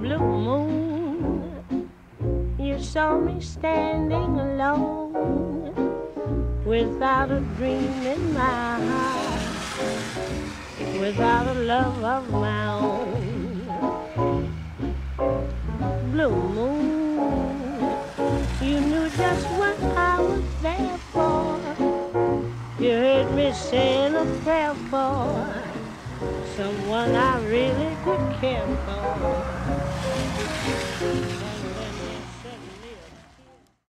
Blue moon, you saw me standing alone without a dream in my heart, without a love of my own. Blue moon, you knew just what I was there me saying a prayer for someone I really